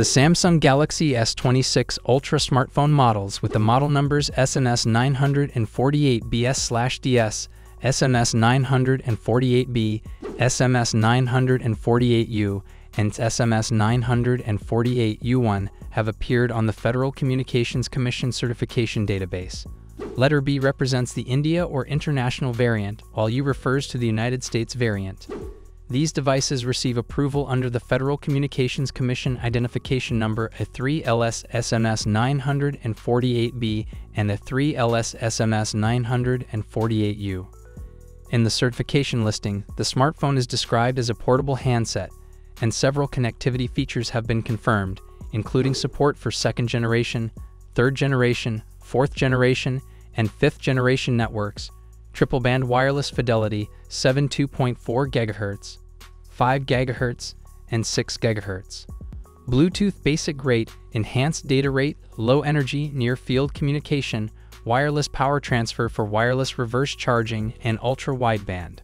The Samsung Galaxy S26 Ultra smartphone models with the model numbers SNS 948BS/DS, SMS 948B, SMS 948U, and SMS 948U1 have appeared on the Federal Communications Commission certification database. Letter B represents the India or international variant, while U refers to the United States variant. These devices receive approval under the Federal Communications Commission identification number A3LS SMS 948B and A3LS SMS 948U. In the certification listing, the smartphone is described as a portable handset, and several connectivity features have been confirmed, including support for second generation, third generation, fourth generation, and fifth generation networks, triple band wireless fidelity 72.4 GHz, 5 GHz, and 6 GHz. Bluetooth basic rate, enhanced data rate, low energy near field communication, wireless power transfer for wireless reverse charging, and ultra wideband.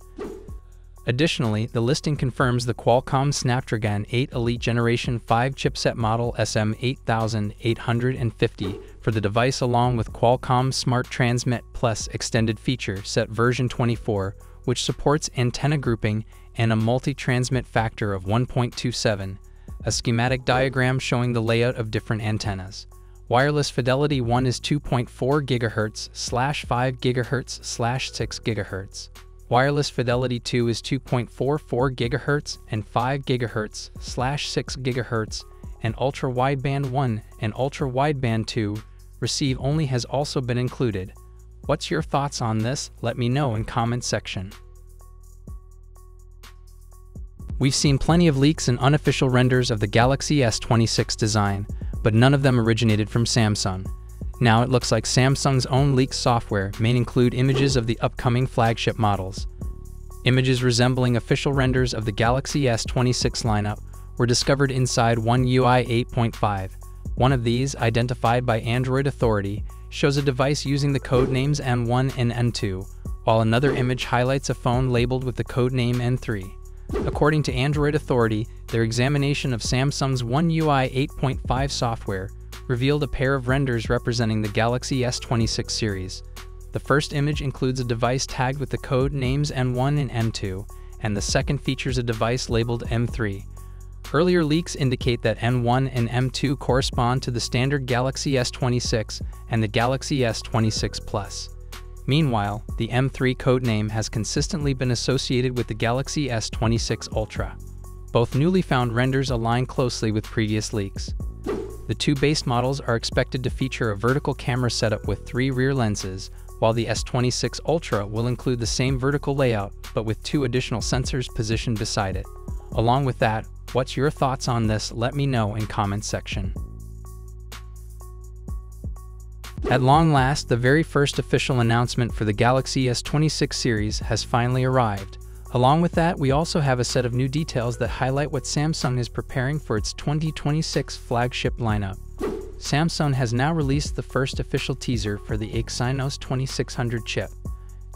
Additionally, the listing confirms the Qualcomm Snapdragon 8 Elite Generation 5 chipset model SM8850 for the device along with Qualcomm Smart Transmit Plus extended feature set version 24, which supports antenna grouping and a multi-transmit factor of 1.27, a schematic diagram showing the layout of different antennas. Wireless Fidelity 1 is 2.4 GHz slash 5 GHz slash 6 GHz. Wireless Fidelity 2 is 2.44 GHz and 5 GHz slash 6 GHz, and Ultra Wideband 1 and Ultra Wideband 2 receive only has also been included. What's your thoughts on this? Let me know in comment section. We've seen plenty of leaks and unofficial renders of the Galaxy S26 design, but none of them originated from Samsung. Now it looks like Samsung's own leaked software may include images of the upcoming flagship models. Images resembling official renders of the Galaxy S26 lineup were discovered inside One UI 8.5. One of these, identified by Android Authority, shows a device using the code names M1 and M2, while another image highlights a phone labeled with the code name M3. According to Android Authority, their examination of Samsung's One UI 8.5 software revealed a pair of renders representing the Galaxy S26 series. The first image includes a device tagged with the code names M1 and M2, and the second features a device labeled M3. Earlier leaks indicate that M1 and M2 correspond to the standard Galaxy S26 and the Galaxy S26 Plus. Meanwhile, the M3 codename has consistently been associated with the Galaxy S26 Ultra. Both newly found renders align closely with previous leaks. The two base models are expected to feature a vertical camera setup with three rear lenses, while the S26 Ultra will include the same vertical layout but with two additional sensors positioned beside it. Along with that, what's your thoughts on this? Let me know in comments section. At long last, the very first official announcement for the Galaxy S26 series has finally arrived. Along with that, we also have a set of new details that highlight what Samsung is preparing for its 2026 flagship lineup. Samsung has now released the first official teaser for the Exynos 2600 chip,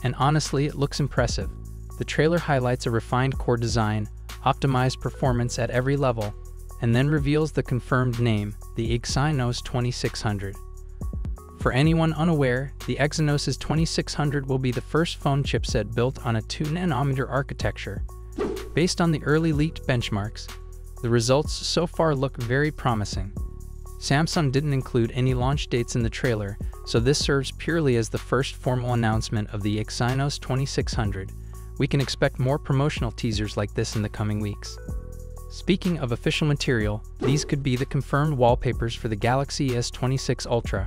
and honestly, it looks impressive. The trailer highlights a refined core design, optimized performance at every level, and then reveals the confirmed name, the Exynos 2600. For anyone unaware, the Exynos 2600 will be the first phone chipset built on a 2nm architecture. Based on the early leaked benchmarks, the results so far look very promising. Samsung didn't include any launch dates in the trailer, so this serves purely as the first formal announcement of the Exynos 2600. We can expect more promotional teasers like this in the coming weeks. Speaking of official material, these could be the confirmed wallpapers for the Galaxy S26 Ultra.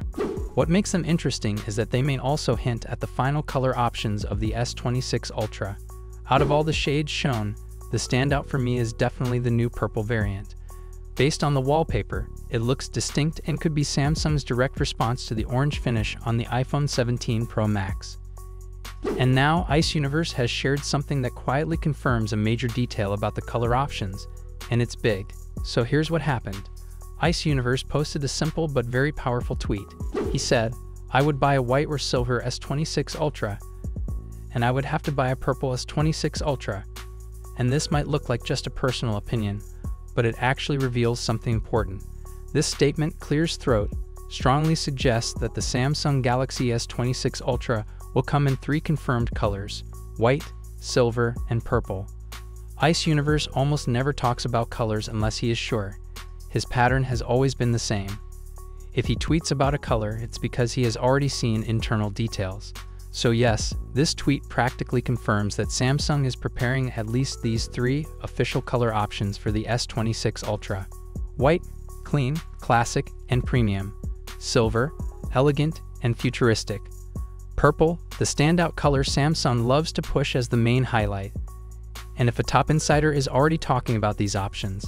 What makes them interesting is that they may also hint at the final color options of the S26 Ultra. Out of all the shades shown, the standout for me is definitely the new purple variant. Based on the wallpaper, it looks distinct and could be Samsung's direct response to the orange finish on the iPhone 17 Pro Max. And now, Ice Universe has shared something that quietly confirms a major detail about the color options and it's big. So here's what happened. Ice Universe posted a simple but very powerful tweet. He said, I would buy a white or silver S26 Ultra, and I would have to buy a purple S26 Ultra. And this might look like just a personal opinion, but it actually reveals something important. This statement clears throat, strongly suggests that the Samsung Galaxy S26 Ultra will come in three confirmed colors white, silver, and purple. Ice Universe almost never talks about colors unless he is sure. His pattern has always been the same. If he tweets about a color, it's because he has already seen internal details. So, yes, this tweet practically confirms that Samsung is preparing at least these three official color options for the S26 Ultra white, clean, classic, and premium, silver, elegant, and futuristic, purple, the standout color Samsung loves to push as the main highlight. And if a top insider is already talking about these options,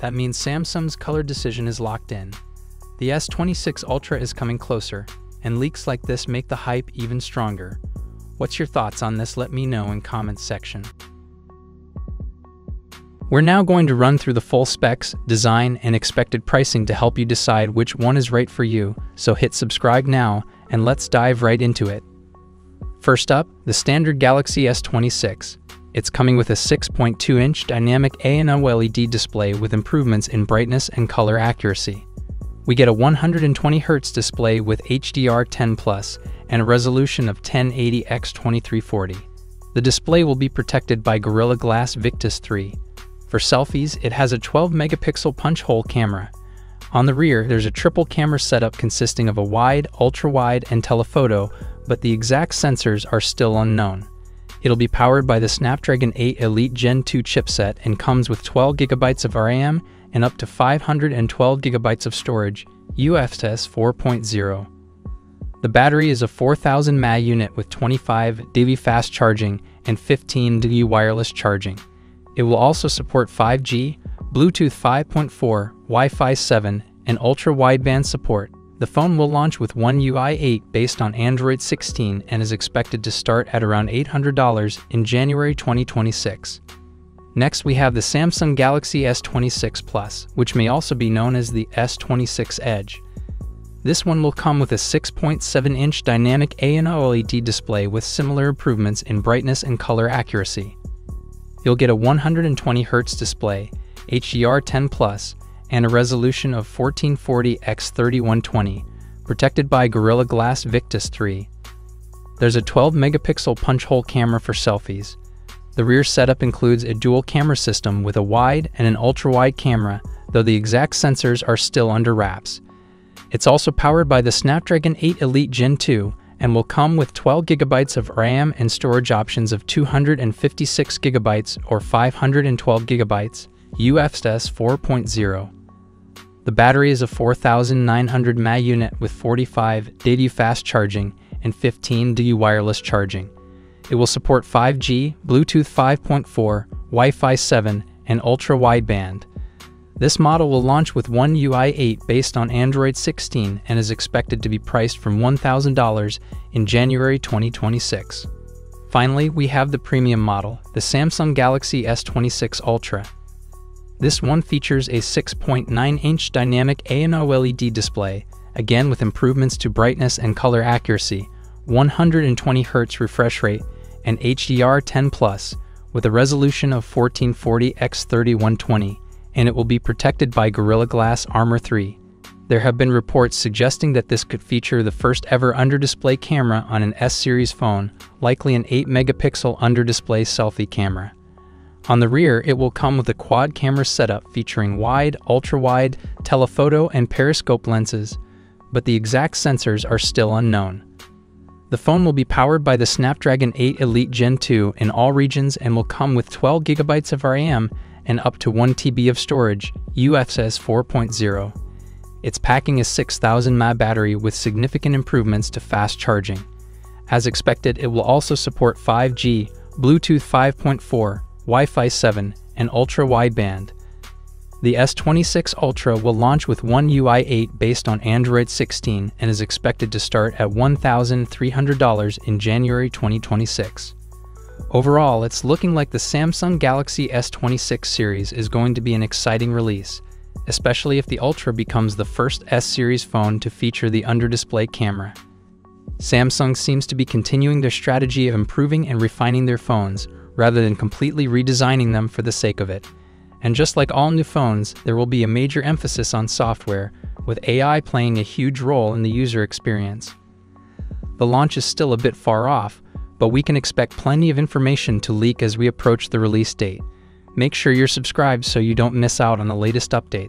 that means Samsung's color decision is locked in. The S26 Ultra is coming closer, and leaks like this make the hype even stronger. What's your thoughts on this? Let me know in comments section. We're now going to run through the full specs, design, and expected pricing to help you decide which one is right for you, so hit subscribe now and let's dive right into it. First up, the standard Galaxy S26. It's coming with a 6.2-inch dynamic AMOLED display with improvements in brightness and color accuracy. We get a 120Hz display with HDR10 Plus and a resolution of 1080x2340. The display will be protected by Gorilla Glass Victus 3. For selfies, it has a 12 megapixel punch hole camera. On the rear, there's a triple camera setup consisting of a wide, ultra wide, and telephoto, but the exact sensors are still unknown. It'll be powered by the Snapdragon 8 Elite Gen 2 chipset and comes with 12 gigabytes of RAM and up to 512 gigabytes of storage, UFS 4.0. The battery is a 4000 mAh unit with 25 dV fast charging and 15 dV wireless charging. It will also support 5G, Bluetooth 5.4, Wi-Fi 7, and ultra-wideband support. The phone will launch with One UI 8 based on Android 16 and is expected to start at around $800 in January 2026. Next, we have the Samsung Galaxy S26 Plus, which may also be known as the S26 Edge. This one will come with a 6.7-inch dynamic AMOLED display with similar improvements in brightness and color accuracy. You'll get a 120Hz display, HDR10 Plus, and a resolution of 1440 x 3120, protected by Gorilla Glass Victus 3. There's a 12 megapixel punch hole camera for selfies, the rear setup includes a dual camera system with a wide and an ultra wide camera, though the exact sensors are still under wraps. It's also powered by the Snapdragon 8 Elite Gen 2 and will come with 12 gigabytes of RAM and storage options of 256 gigabytes or 512 gigabytes, UFS 4.0. The battery is a 4900 mAh unit with 45 DD fast charging and 15 DU wireless charging. It will support 5G, Bluetooth 5.4, Wi Fi 7, and ultra wideband. This model will launch with One UI 8 based on Android 16 and is expected to be priced from $1,000 in January 2026. Finally, we have the premium model, the Samsung Galaxy S26 Ultra. This one features a 6.9-inch dynamic AMOLED display, again with improvements to brightness and color accuracy, 120Hz refresh rate, and HDR10 Plus with a resolution of 1440 x 3120, and it will be protected by Gorilla Glass Armor 3. There have been reports suggesting that this could feature the first ever under display camera on an S series phone, likely an 8 megapixel under display selfie camera. On the rear, it will come with a quad camera setup featuring wide, ultra wide, telephoto, and periscope lenses, but the exact sensors are still unknown. The phone will be powered by the Snapdragon 8 Elite Gen 2 in all regions and will come with 12 gigabytes of RAM and up to 1 TB of storage, UFS 4.0. It's packing a 6000 mAh battery with significant improvements to fast charging. As expected, it will also support 5G, Bluetooth 5.4, Wi-Fi 7, and ultra wideband. The S26 Ultra will launch with One UI 8 based on Android 16 and is expected to start at $1,300 in January 2026. Overall, it's looking like the Samsung Galaxy S26 series is going to be an exciting release, especially if the Ultra becomes the first S series phone to feature the under display camera. Samsung seems to be continuing their strategy of improving and refining their phones rather than completely redesigning them for the sake of it And just like all new phones, there will be a major emphasis on software, with AI playing a huge role in the user experience. The launch is still a bit far off, but we can expect plenty of information to leak as we approach the release date. Make sure you're subscribed so you don't miss out on the latest updates.